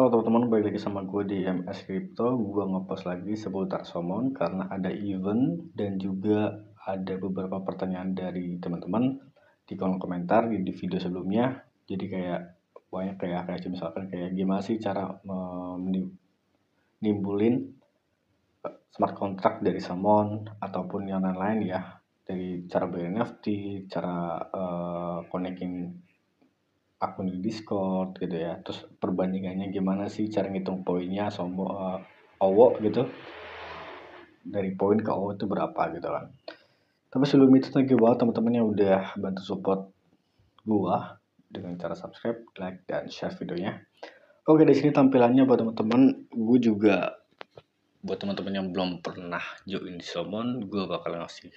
Halo teman-teman, balik lagi sama gue di MS Crypto. Gue ngepost lagi seputar Somon karena ada event dan juga ada beberapa pertanyaan dari teman-teman di kolom komentar di, di video sebelumnya. Jadi kayak banyak kayak kayak misalkan kayak gimana sih cara menimbulin eh, smart contract dari Somon ataupun yang lain-lain ya dari cara beli NFT, cara uh, connecting akun di Discord gitu ya. Terus perbandingannya gimana sih cara ngitung poinnya sombo uh, owo gitu? Dari poin ke owo itu berapa gitu kan. Tapi sebelum itu thank you banget teman-teman yang udah bantu support gua dengan cara subscribe, like, dan share videonya. Oke di sini tampilannya buat teman-teman, gue juga buat teman-teman yang belum pernah join di Somon, gue bakal ngasih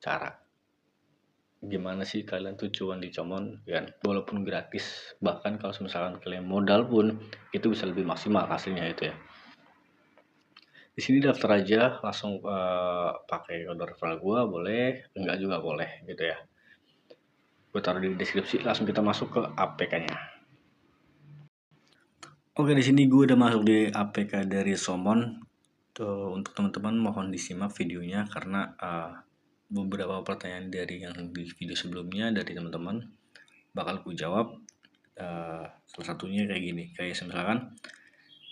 cara gimana sih kalian tuh cuan di Comon ya walaupun gratis bahkan kalau misalkan kalian modal pun itu bisa lebih maksimal hasilnya itu ya. Di sini daftar aja langsung uh, pakai kode referral gua boleh enggak juga boleh gitu ya. Gue taruh di deskripsi langsung kita masuk ke APK nya oke di sini gue udah masuk di APK dari Somon. Tuh untuk teman-teman mohon disimak videonya karena uh, beberapa pertanyaan dari yang di video sebelumnya dari teman-teman bakal ku jawab. Uh, salah satunya kayak gini kayak misalkan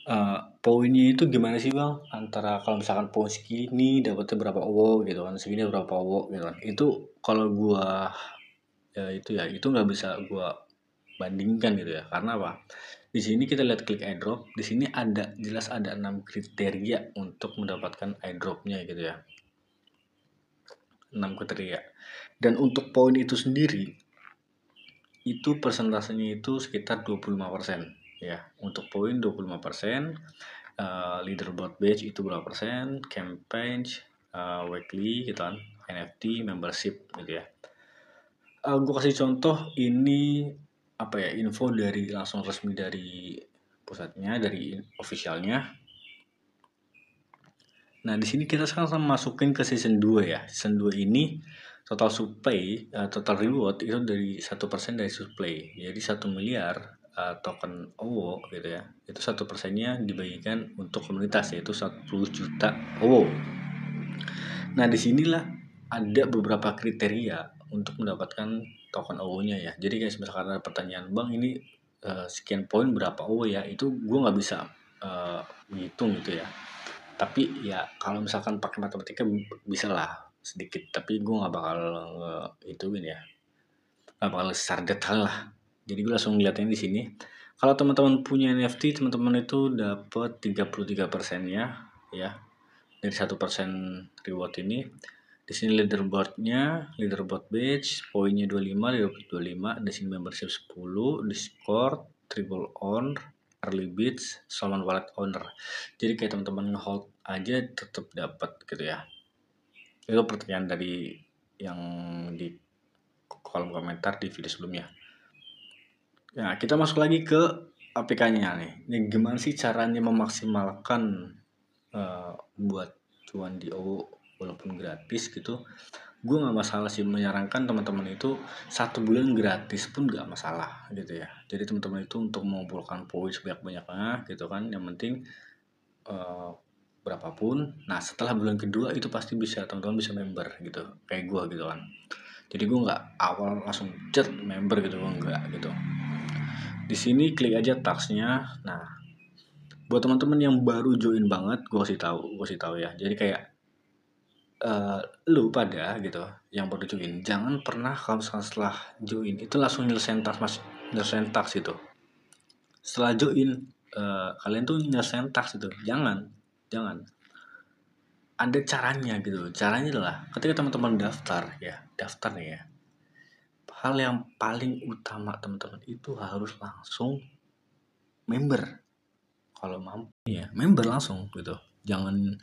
uh, poinnya itu gimana sih bang? Antara kalau misalkan poin segini dapatnya berapa owo gitu kan segini berapa owo gitu kan. Itu kalau gua ya itu ya itu nggak bisa gua bandingkan gitu ya. Karena apa? Di sini kita lihat klik airdrop di sini ada jelas ada enam kriteria untuk mendapatkan airdropnya gitu ya 6 kriteria. Dan untuk poin itu sendiri itu persentasenya itu sekitar 25% ya. Untuk poin 25%, uh, leaderboard badge itu berapa persen, campaign, uh, weekly gitu kan, NFT, membership gitu ya. Uh, gue kasih contoh ini apa ya info dari langsung resmi dari pusatnya dari officialnya Nah, di sini kita sekarang masukin ke season 2 ya. Season 2 ini total supply, uh, total reward itu dari satu persen dari supply. Jadi satu miliar uh, token OWO gitu ya. Itu satu persennya dibagikan untuk komunitas yaitu 10 juta OWO. Nah, di sinilah ada beberapa kriteria untuk mendapatkan token OWO-nya ya. Jadi kayak misalkan ada pertanyaan, Bang ini uh, sekian poin berapa OWO ya? Itu gue nggak bisa uh, menghitung gitu ya tapi ya kalau misalkan pakai matematika bisa lah sedikit. Tapi gue nggak bakal uh, ituin ya. Nggak bakal secara detail lah. Jadi gue langsung ngeliatnya di sini. Kalau teman-teman punya NFT teman-teman itu dapat 33 persennya ya. Dari satu persen reward ini. Di sini leaderboardnya leaderboard badge poinnya 25 leaderboard 25 di sini membership 10 discord triple on early bids Solomon wallet owner. Jadi kayak teman-teman hold aja tetap dapat gitu ya. Itu pertanyaan dari yang di kolom komentar di video sebelumnya. Nah kita masuk lagi ke APK-nya nih. Ini gimana sih caranya memaksimalkan uh, buat cuan di OWO walaupun gratis gitu gue nggak masalah sih menyarankan teman-teman itu satu bulan gratis pun nggak masalah gitu ya. Jadi teman-teman itu untuk mengumpulkan poin sebanyak-banyaknya gitu kan yang penting uh, berapapun. Nah setelah bulan kedua itu pasti bisa teman-teman bisa member gitu kayak gue gitu kan. Jadi gue nggak awal langsung cet member gitu gue nggak gitu. Di sini klik aja taxnya nah buat teman-teman yang baru join banget gue kasih tahu gue kasih tahu ya. Jadi kayak uh, lu pada gitu yang baru join jangan pernah kalau setelah join itu langsung nyelesain task mas nyelesain task itu. Setelah join uh, kalian tuh nyelesain task itu jangan jangan. Ada caranya gitu caranya adalah ketika teman-teman daftar ya daftar nih ya hal yang paling utama teman-teman itu harus langsung member. Kalau mampu ya member langsung gitu. Jangan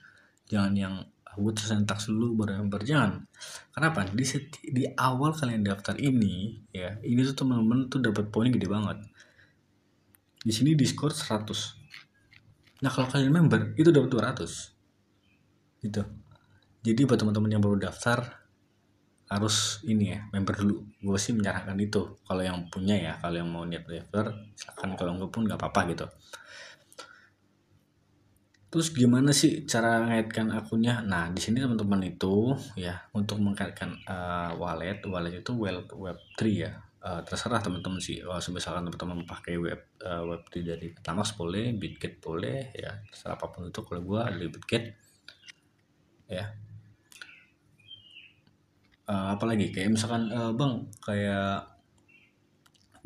jangan yang gue tersentak dulu baru yang berjalan kenapa? Di di awal kalian daftar ini ya ini tuh teman-teman tuh dapat poin gede banget. Di sini diskor 100 nah kalau kalian member itu dapat 200 gitu. Jadi buat teman-teman yang baru daftar harus ini ya member dulu. Gue sih menyarankan itu. Kalau yang punya ya kalau yang mau niat daftar silahkan. Kalau enggak pun nggak apa-apa gitu Terus gimana sih cara mengaitkan akunnya? Nah, di sini teman-teman itu ya untuk mengaitkan uh, wallet, wallet itu web web 3 ya. Uh, terserah teman-teman sih. Kalau misalkan teman-teman pakai web uh, web 3 dari Metamask boleh, Bitget boleh ya. Terserah apa pun itu kalau gua ada Bitget ya. Uh, apalagi kayak misalkan uh, Bang kayak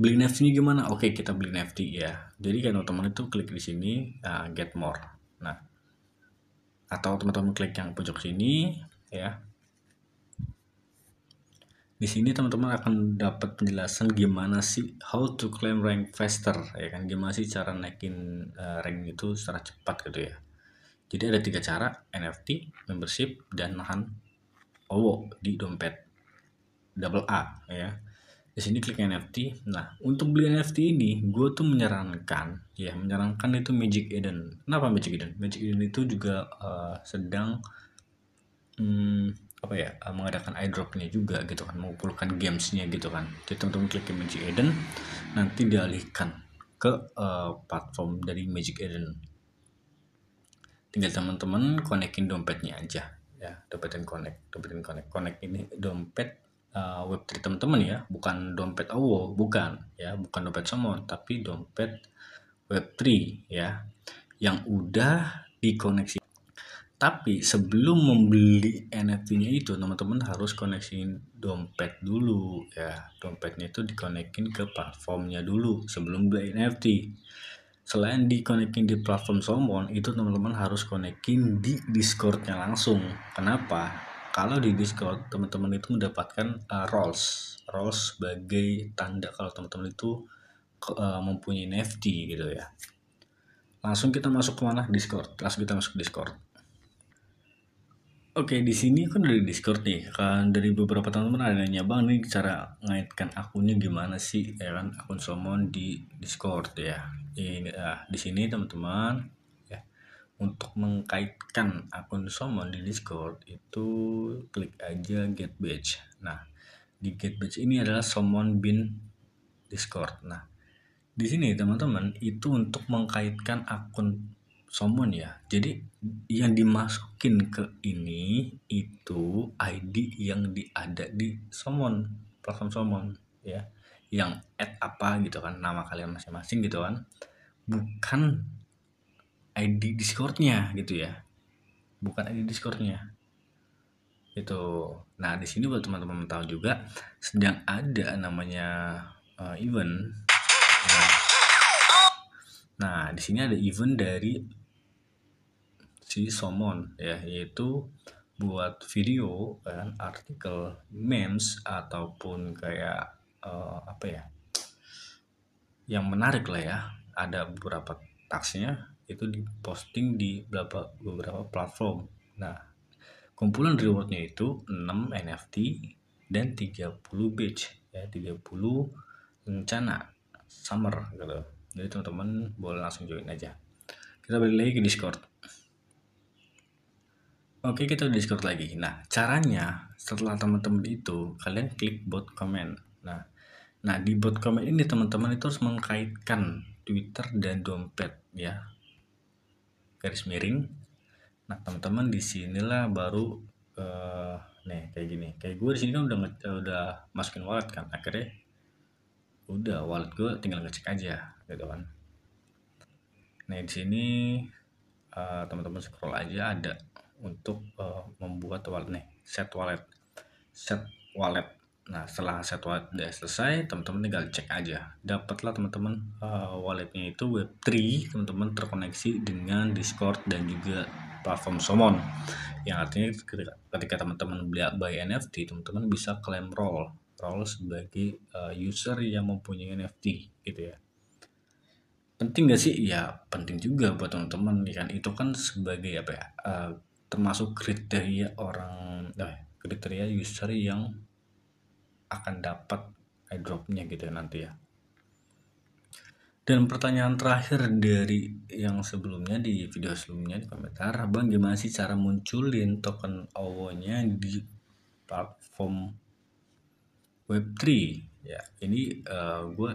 beli NFT gimana? Oke, kita beli NFT ya. Jadi kan teman-teman itu klik di sini uh, get more Nah, atau teman-teman klik yang pojok sini ya. Di sini teman-teman akan dapat penjelasan gimana sih how to claim rank faster ya kan gimana sih cara naikin uh, rank itu secara cepat gitu ya. Jadi ada tiga cara NFT, membership dan nahan OWO di dompet double A ya di sini klik NFT nah untuk beli NFT ini gue tuh menyarankan ya menyarankan itu Magic Eden. Kenapa Magic Eden? Magic Eden itu juga uh, sedang hmm, apa ya uh, mengadakan airdropnya juga gitu kan mengumpulkan gamesnya gitu kan. Jadi teman-teman klik ke Magic Eden nanti dialihkan ke uh, platform dari Magic Eden. Tinggal teman-teman konekin dompetnya aja ya dompet connect dompet connect. Connect ini dompet uh, Web3 teman-teman ya, bukan dompet OWO, bukan ya, bukan dompet Somon, tapi dompet Web3 ya, yang udah dikoneksi. Tapi sebelum membeli NFT-nya itu, teman-teman harus koneksiin dompet dulu ya. Dompetnya itu dikonekin ke platformnya dulu sebelum beli NFT. Selain dikonekin di platform Somon, itu teman-teman harus konekin di Discord-nya langsung. Kenapa? Kalau di Discord teman-teman itu mendapatkan uh, roles roles sebagai tanda kalau teman-teman itu uh, mempunyai NFT gitu ya. Langsung kita masuk ke mana? Discord. Langsung kita masuk Discord. Oke di sini kan dari Discord nih kan. Dari beberapa teman-teman ada nanya bang nih cara ngaitkan akunnya gimana sih? Ya kan akun Somon di Discord ya. Ini ya, di sini teman-teman untuk mengkaitkan akun Somon di Discord itu klik aja get badge. Nah, di get badge ini adalah Somon bin Discord. Nah, di sini teman-teman itu untuk mengkaitkan akun Somon ya. Jadi yang dimasukin ke ini itu ID yang di ada di Somon, platform Somon ya. Yang add apa gitu kan, nama kalian masing-masing gitu kan. Bukan ID Discordnya gitu ya. Bukan ID Discordnya. Itu. Nah di sini buat teman-teman tahu juga sedang ada namanya uh, event. Nah, nah di sini ada event dari si Somon ya yaitu buat video kan artikel memes ataupun kayak uh, apa ya? Yang menarik lah ya. Ada beberapa taksnya itu diposting di beberapa beberapa platform. Nah, kumpulan rewardnya itu 6 NFT dan 30 batch ya 30 rencana summer gitu. Jadi teman-teman boleh langsung join aja. Kita balik lagi ke Discord. Oke, kita di Discord lagi. Nah, caranya setelah teman-teman itu kalian klik bot comment. Nah, nah di bot comment ini teman-teman itu harus mengkaitkan Twitter dan dompet ya garis miring. Nah teman-teman di sinilah baru uh, nih kayak gini. Kayak gue di sini kan udah udah masukin wallet kan. Akhirnya udah wallet gue tinggal ngecek aja gitu kan. Nah di sini uh, teman-teman scroll aja ada untuk uh, membuat wallet nih set wallet. Set wallet Nah, setelah set wallet udah selesai, teman-teman tinggal cek aja. Dapatlah teman-teman uh, walletnya itu Web3, teman-teman terkoneksi dengan Discord dan juga platform Somon. Yang artinya ketika teman-teman beli buy NFT, teman-teman bisa claim role, role sebagai uh, user yang mempunyai NFT gitu ya. Penting gak sih? Ya penting juga buat teman-teman ya kan. Itu kan sebagai apa ya? Uh, termasuk kriteria orang, eh, kriteria user yang akan dapat airdropnya gitu ya nanti ya. Dan pertanyaan terakhir dari yang sebelumnya di video sebelumnya di komentar bang gimana sih cara munculin token OWO nya di platform web3 ya ini uh, eh, gue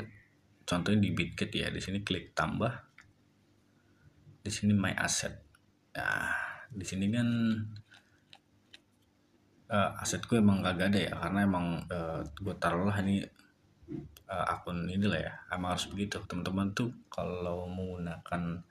contohnya di Bitget ya di sini klik tambah. Di sini my asset. Nah di sini kan uh, asetku emang gak ada ya karena emang uh, gue taruh lah ini uh, akun ini lah ya. Emang harus begitu. Teman-teman tuh kalau menggunakan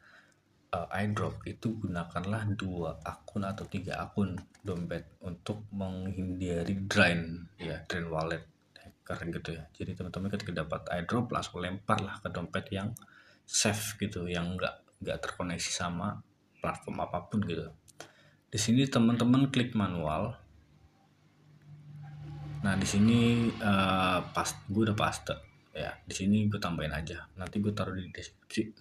uh, iDrop itu gunakanlah dua akun atau tiga akun dompet untuk menghindari drain ya drain wallet hacker gitu ya. Jadi teman-teman ketika dapat iDrop langsung lempar lah ke dompet yang safe gitu yang enggak enggak terkoneksi sama platform apa pun gitu. Di sini teman-teman klik manual Nah di sini uh, pas gue udah paste. Ya di sini gue tambahin aja. Nanti gue taruh di deskripsi.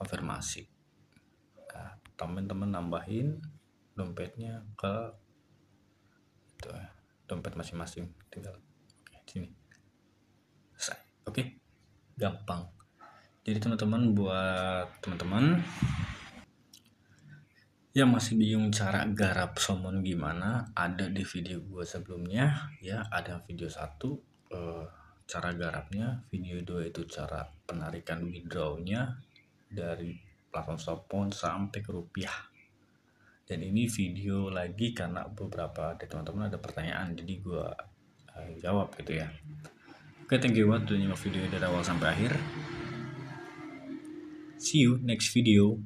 Konfirmasi. Nah, teman-teman nambahin dompetnya ke itu ya, dompet masing-masing. Tinggal oke sini. Selesai. Oke? Gampang. Jadi teman-teman buat teman-teman yang masih bingung cara garap somon gimana. Ada di video gue sebelumnya ya ada video satu uh, cara garapnya. Video dua itu cara penarikan withdrawnya dari platform somon sampai ke rupiah. Dan ini video lagi karena beberapa dari teman-teman ada pertanyaan jadi gue uh, jawab gitu ya. Oke thank you buat udah nyimak video dari awal sampai akhir. See you next video